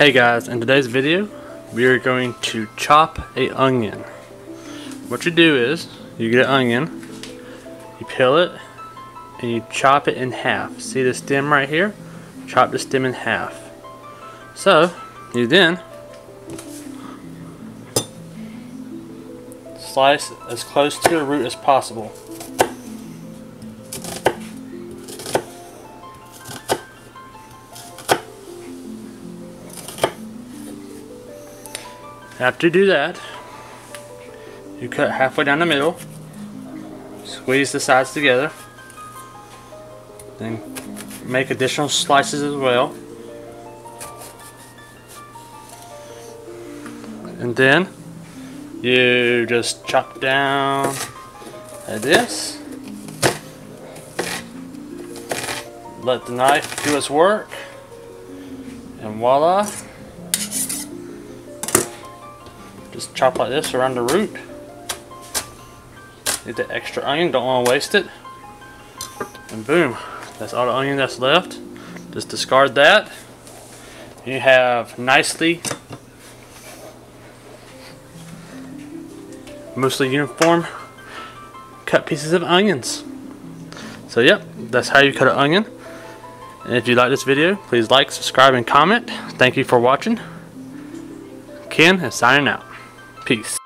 Hey guys, in today's video, we are going to chop a onion. What you do is, you get an onion, you peel it, and you chop it in half. See the stem right here? Chop the stem in half. So, you then slice as close to the root as possible. After you do that, you cut halfway down the middle, squeeze the sides together, then make additional slices as well. And then you just chop down like this. Let the knife do its work. And voila. Just chop like this around the root. Need the extra onion, don't want to waste it. And boom, that's all the onion that's left. Just discard that. You have nicely, mostly uniform cut pieces of onions. So yep, that's how you cut an onion. And if you like this video, please like, subscribe, and comment. Thank you for watching. Ken is signing out. Peace.